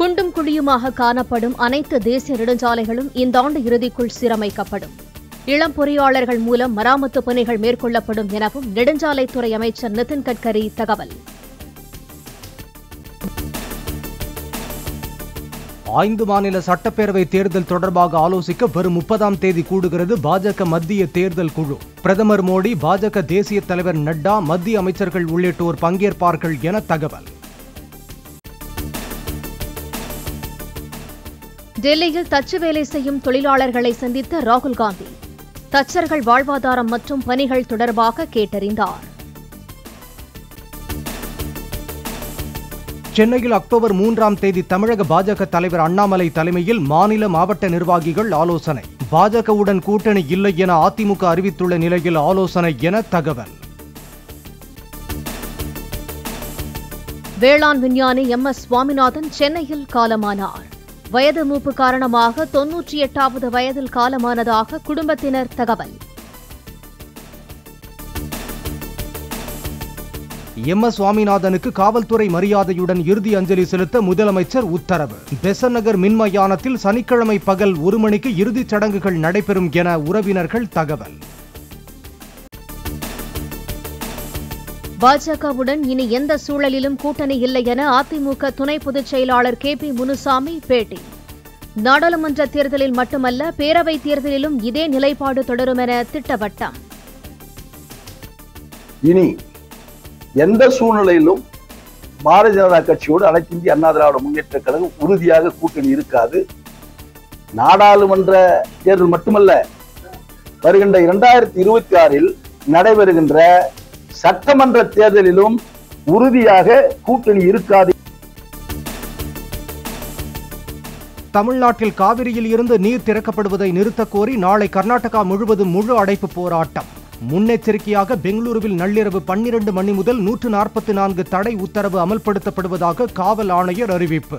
குண்டும் குழியுமாக காணப்படும் அனைத்து தேசிய நெடுஞ்சாலைகளும் இந்த ஆண்டு இறுதிக்குள் சீரமைக்கப்படும். இளம் பொறியாளர்கள் மூலம் மராமத்து பணிகள் மேற்கொள்ளப்படும் எனவும் நெடுஞ்சாலைத்துறை அமைச்சர் நிதின் கட்கரி தகவல். ஐந்து மாநில சட்டப்பேரவை தேர்தல் தொடர்பாக ஆலோசிக்க வரும் முப்பதாம் தேதி கூடுகிறது பாஜக மத்திய தேர்தல் குழு. பிரதமர் மோடி பாஜக தேசிய தலைவர் நட்டா மத்திய அமைச்சர்கள் உள்ளிட்டோர் பங்கேற்பார்கள் என தகவல். டெல்லியில் தச்சு வேலை செய்யும் தொழிலாளர்களை சந்தித்த ராகுல் காந்தி தச்சர்கள் வாழ்வாதாரம் மற்றும் பணிகள் தொடர்பாக கேட்டறிந்தார். சென்னையில் அக்டோபர் மூன்றாம் தேதி தமிழக பாஜக தலைவர் அண்ணாமலை தலைமையில் மாநில மாவட்ட நிர்வாகிகள் ஆலோசனை. பாஜகவுடன் கூட்டணி இல்லை என அதிமுக அறிவித்துள்ள நிலையில் ஆலோசனை என தகவல். வேளாண் விஞ்ஞானி எம் எஸ் சுவாமிநாதன் சென்னையில் காலமானார். வயது மூப்பு காரணமாக தொன்னூற்றி எட்டாவது வயதில் காலமானதாக குடும்பத்தினர் தகவல். எம். எஸ். சுவாமிநாதனுக்கு காவல்துறை மரியாதையுடன் இறுதி அஞ்சலி செலுத்த முதலமைச்சர் உத்தரவு. பெசன் நகர் மின்மயானத்தில் சனிக்கிழமை பகல் ஒரு மணிக்கு இறுதிச் சடங்குகள் நடைபெறும் என உறவினர்கள் தகவல். பாஜகவுடன் இனி எந்த சூழலிலும் கூட்டணி இல்லை என அதிமுக துணை பொதுச் செயலாளர் கே பி முனுசாமி பேட்டி. நாடாளுமன்ற தேர்தலில் மட்டுமல்ல பேரவைத் தேர்தலிலும் இதே நிலைப்பாடு தொடரும் என திட்டவட்டம். இனி எந்த சூழ்நிலையிலும் பாரதிய ஜனதா கட்சியோடு அனைத்து இந்திய அண்ணா திராவிட முன்னேற்ற கழகம் உறுதியாக கூட்டணி இருக்காது. நாடாளுமன்ற தேர்தல் மட்டுமல்ல வருகின்ற இரண்டாயிரத்தி இருபத்தி ஆறில் நடைபெறுகின்ற சட்டமன்ற தேர்தலிலும் உறுதியாக கூட்டணி இருக்காது. தமிழ்நாட்டில் காவிரியில் இருந்து நீர் திறக்கப்படுவதை நிறுத்தக் கோரி நாளை கர்நாடகா முழுவதும் முழு அடைப்பு போராட்டம். முன்னெச்சரிக்கையாக பெங்களூருவில் நள்ளிரவு பன்னிரண்டு மணி முதல் நூற்று நாற்பத்தி நான்கு தடை உத்தரவு அமல்படுத்தப்படுவதாக காவல் ஆணையர் அறிவிப்பு.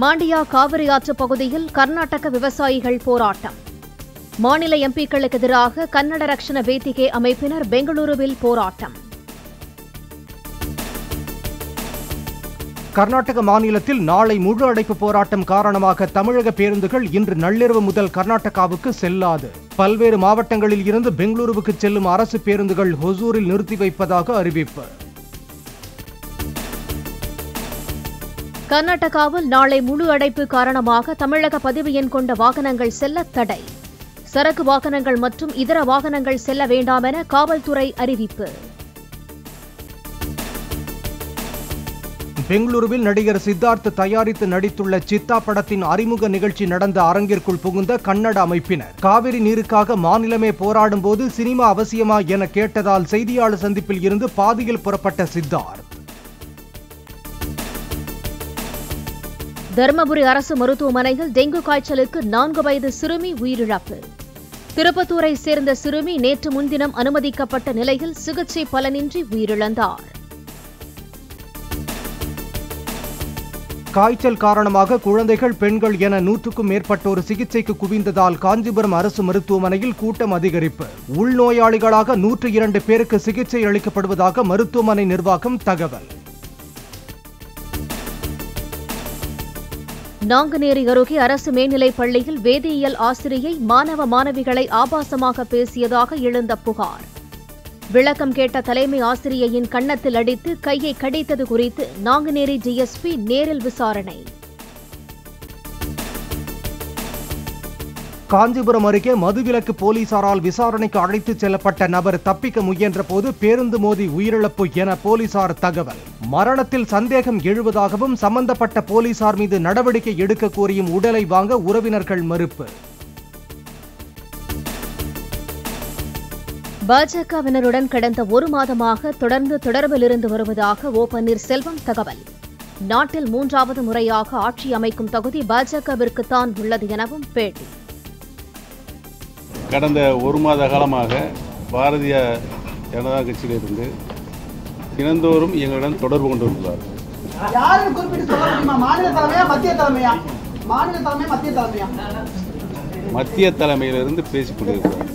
மாண்டியா காவிரி ஆற்று பகுதியில் கர்நாடக விவசாயிகள் போராட்டம். மாநில எம்பிக்களுக்கு எதிராக கன்னட ரக்ஷண வேதிகை அமைப்பினர் பெங்களூருவில் போராட்டம். கர்நாடக மாநிலத்தில் நாளை முழு அடைப்பு போராட்டம் காரணமாக தமிழக பேருந்துகள் இன்று நள்ளிரவு முதல் கர்நாடகாவுக்கு செல்லாது. பல்வேறு மாவட்டங்களில் இருந்து பெங்களூருவுக்கு செல்லும் அரசு பேருந்துகள் ஹொசூரில் நிறுத்தி வைப்பதாக அறிவிப்பு. கர்நாடகாவில் நாளை முழு அடைப்பு காரணமாக தமிழக பதிவு எண் கொண்ட வாகனங்கள் செல்ல தடை. சரக்கு வாகனங்கள் மற்றும் இதர வாகனங்கள் செல்ல வேண்டாம் என காவல்துறை அறிவிப்பு. பெங்களூருவில் நடிகர் சித்தார்த் தயாரித்து நடித்துள்ள சித்தா படத்தின் அறிமுக நிகழ்ச்சி நடந்த அரங்கிற்குள் புகுந்த கன்னட அமைப்பினர். காவிரி நீருக்காக மாநிலமே போராடும் போது சினிமா அவசியமா என கேட்டதால் செய்தியாளர் சந்திப்பில் இருந்து பாதியில் புறப்பட்ட சித்தார்த். தருமபுரி அரசு மருத்துவமனையில் டெங்கு காய்ச்சலுக்கு நான்கு வயது சிறுமி உயிரிழப்பு. திருப்பத்தூரை சேர்ந்த சிறுமி நேற்று முன்தினம் அனுமதிக்கப்பட்ட நிலையில் சிகிச்சை பலனின்றி உயிரிழந்தார். காய்ச்சல் காரணமாக குழந்தைகள் பெண்கள் என நூற்றுக்கும் மேற்பட்டோர் சிகிச்சைக்கு குவிந்ததால் காஞ்சிபுரம் அரசு மருத்துவமனையில் கூட்டம் அதிகரிப்பு. உள்நோயாளிகளாக நூற்று இரண்டு பேருக்கு சிகிச்சை அளிக்கப்படுவதாக மருத்துவமனை நிர்வாகம் தகவல். நாங்குநேரி அருகே அரசு மேல்நிலைப் பள்ளியில் வேதியியல் ஆசிரியை மாணவ மாணவிகளை ஆபாசமாக பேசியதாக எழுந்த புகார். விளக்கம் கேட்ட தலைமை ஆசிரியையின் கன்னத்தில் அடித்து கையை கடித்தது குறித்து நாங்குநேரி டிஎஸ்பி நேரில் விசாரணை. காஞ்சிபுரம் அருகே மதுவிலக்கு போலீசாரால் விசாரணைக்கு அழைத்துச் செல்லப்பட்ட நபர் தப்பிக்க முயன்ற போது பேருந்து மோதி உயிரிழப்பு என போலீசார் தகவல். மரணத்தில் சந்தேகம் எழுவதாகவும் சம்பந்தப்பட்ட போலீசார் மீது நடவடிக்கை எடுக்க கோரியும் உடலை வாங்க உறவினர்கள் மறுப்பு. பாஜகவினருடன் கடந்த ஒரு மாதமாக தொடர்ந்து தொடர்பில் இருந்து வருவதாக ஓ பன்னீர்செல்வம் தகவல். நாட்டில் மூன்றாவது முறையாக ஆட்சி அமைக்கும் தகுதி பாஜகவிற்குத்தான் உள்ளது எனவும் பேட்டி. கடந்த ஒரு மாத காலமாக பாரதிய ஜனதா கட்சியிலிருந்து தினந்தோறும் எங்களுடன் தொடர்பு மாநில தலைமையா? மத்திய தலைமையிலிருந்து பேசிக் கொண்டிருக்கிறார்.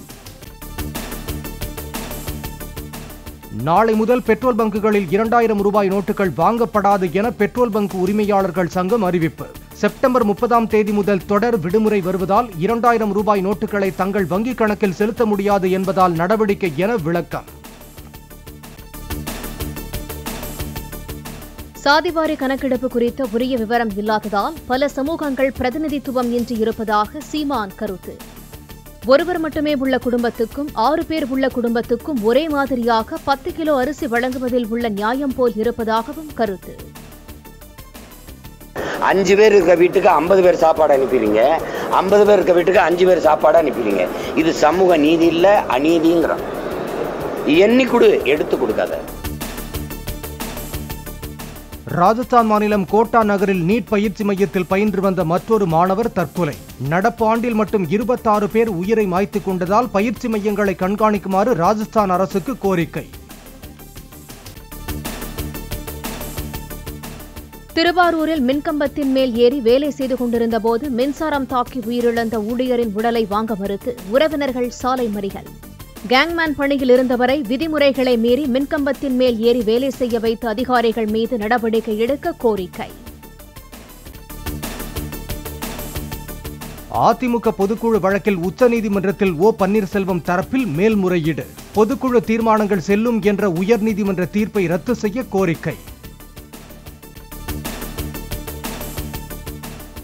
நாளை முதல் பெட்ரோல் பங்குகளில் இரண்டாயிரம் ரூபாய் நோட்டுகள் வாங்கப்படாது என பெட்ரோல் பங்க் உரிமையாளர்கள் சங்கம் அறிவிப்பு. செப்டம்பர் முப்பதாம் தேதி முதல் தொடர் விடுமுறை வருவதால் இரண்டாயிரம் ரூபாய் நோட்டுகளை தங்கள் வங்கிக் கணக்கில் செலுத்த முடியாது என்பதால் நடவடிக்கை என விளக்கம். சாதிவாரி கணக்கெடுப்பு குறித்த உரிய விவரம் இல்லாததால் பல சமூகங்கள் பிரதிநிதித்துவம் இன்றி இருப்பதாக சீமான் கருத்து. ஒருவர் மட்டுமே உள்ள குடும்பத்துக்கும் ஆறு பேர் உள்ள குடும்பத்துக்கும் ஒரே மாதிரியாக பத்து கிலோ அரிசி வழங்குவதில் உள்ள நியாயம் போல் இருப்பதாகவும் கருத்து. அஞ்சு பேர் இருக்க வீட்டுக்கு ஐம்பது பேர் சாப்பாடு அனுப்பிடுங்க ஐம்பது பேர் இருக்க வீட்டுக்கு அஞ்சு பேர் சாப்பாடு அனுப்பிடுங்க இது சமூக நீதி இல்லை அநீதிங்கிறோம். எண்ணி கொடு எடுத்து கொடுக்காத. ராஜஸ்தான் மாநிலம் கோட்டா நகரில் நீட் பயிற்சி மையத்தில் பயின்று வந்த மற்றொரு மாணவர் தற்கொலை. நடப்பு ஆண்டில் மட்டும் இருபத்தாறு பேர் உயிரை மாய்த்துக் கொண்டதால் பயிற்சி மையங்களை கண்காணிக்குமாறு ராஜஸ்தான் அரசுக்கு கோரிக்கை. திருவாரூரில் மின்கம்பத்தின் மேல் ஏறி வேலை செய்து கொண்டிருந்த போது மின்சாரம் தாக்கி உயிரிழந்த ஊழியரின் உடலை வாங்க மறுத்து உறவினர்கள் சாலை மறியல். கேங்மேன் பணியில் இருந்தவரை விதிமுறைகளை மீறி மின்கம்பத்தின் மேல் ஏறி வேலை செய்ய வைத்த அதிகாரிகள் மீது நடவடிக்கை எடுக்க கோரிக்கை. அதிமுக பொதுக்குழு வழக்கில் உச்சநீதிமன்றத்தில் ஓ பன்னீர்செல்வம் தரப்பில் மேல்முறையீடு. பொதுக்குழு தீர்மானங்கள் செல்லும் என்ற உயர்நீதிமன்ற தீர்ப்பை ரத்து செய்ய கோரிக்கை.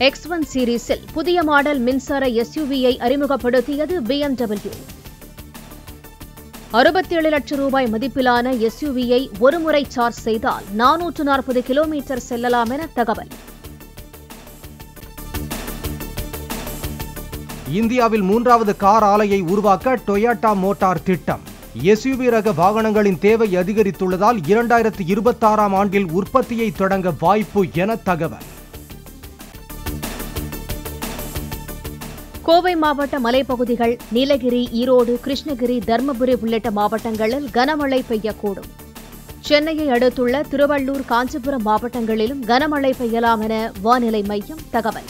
எக்ஸ் ஒன் சீரீஸில் புதிய மாடல் மின்சார எஸ்யூவியை அறிமுகப்படுத்தியது பிஎம்டபிள்யூ அறுபத்தேழு லட்சம் ரூபாய் மதிப்பிலான எஸ்யூவியை ஒருமுறை சார்ஜ் செய்தால் நானூற்று நாற்பது கிலோமீட்டர் செல்லலாம் என தகவல். இந்தியாவில் மூன்றாவது கார் ஆலையை உருவாக்க டொயோட்டா மோட்டார் திட்டம். எஸ்யூவி ரக வாகனங்களின் தேவை அதிகரித்துள்ளதால் இரண்டாயிரத்தி இருபத்தாறாம் ஆண்டில் உற்பத்தியை தொடங்க வாய்ப்பு என தகவல். கோவை மாவட்ட மலைப்பகுதிகள் நீலகிரி ஈரோடு கிருஷ்ணகிரி தர்மபுரி உள்ளிட்ட மாவட்டங்களில் கனமழை பெய்யக்கூடும். சென்னையை அடுத்துள்ள திருவள்ளூர் காஞ்சிபுரம் மாவட்டங்களிலும் கனமழை பெய்யலாம் என வானிலை மையம் தகவல்.